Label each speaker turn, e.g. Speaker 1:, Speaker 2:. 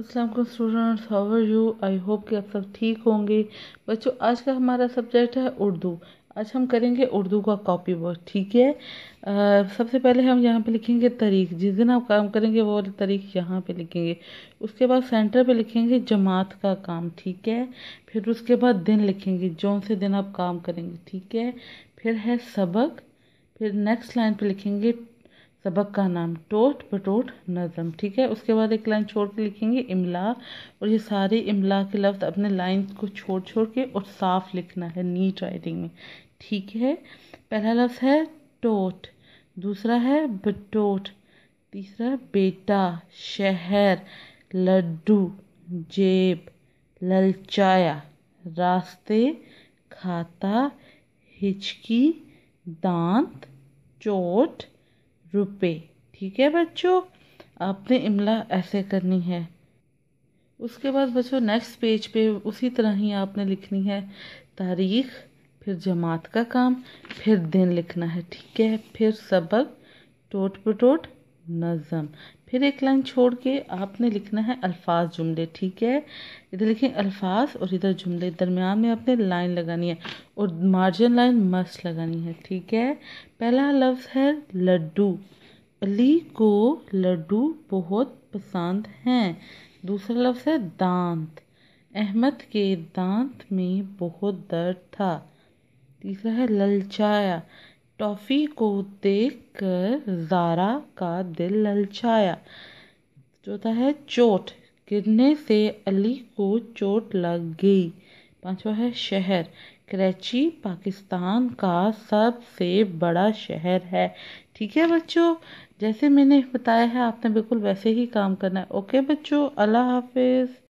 Speaker 1: Aslam students how are you I hope कि आप सब ठीक होंगे। बच्चों, आज का हमारा सब्जेक्ट है उर्दू। आज हम करेंगे उर्दू का कॉपी वर्क ठीक है? सबसे पहले हम यहाँ पे लिखेंगे तारीख जिस दिन आप काम करेंगे, वो वाली तारीख यहाँ पे लिखेंगे। उसके बाद सेंटर पे लिखेंगे जमात का काम, ठीक है? फिर उसके बाद दिन लिखेंगे जौन से दिन आप काम करेंगे, ठीक है? फिर है सबक। फिर नेक्स्ट लाइन पे लिखेंगे सबक का नाम टोट बटोट नज़म, ठीक है? उसके बाद एक लाइन छोड़ के लिखेंगे इमला, और ये सारे इमला के लफ्ज़ अपने लाइन को छोड़ छोड़ के और साफ़ लिखना है, नीट राइटिंग में, ठीक है? पहला लफ्ज़ है टोट, दूसरा है बटोट, तीसरा बेटा, शहर, लड्डू, जेब, ललचाया, रास्ते, खाता, हिचकी, दांत, चोट रुपए। ठीक है बच्चों? आपने इमला ऐसे करनी है। उसके बाद बच्चों नेक्स्ट पेज पे उसी तरह ही आपने लिखनी है तारीख, फिर जमात का काम, फिर दिन लिखना है। ठीक है? फिर सबक टोट पटोट नज़म। फिर एक लाइन छोड़ के आपने लिखना है अल्फाज जुमले, ठीक है? इधर लिखें अल्फाज और इधर जुमले। दरमियान में आपने लाइन लगानी है और मार्जिन लाइन मस्त लगानी है, ठीक है? पहला लफ्ज़ है लड्डू। अली को लड्डू बहुत पसंद हैं। दूसरा लफ्ज़ है दांत। अहमद के दांत में बहुत दर्द था। तीसरा है ललचाया। टॉफ़ी को देखकर ज़ारा का दिल ललचाया। चौथा है, चोट। गिरने से अली को चोट लग गई। पांचवा है, शहर। कराची, पाकिस्तान का सबसे बड़ा शहर है। ठीक है बच्चों? जैसे मैंने बताया है, आपने बिल्कुल वैसे ही काम करना है। ओके बच्चों? अल्लाह हाफिज़।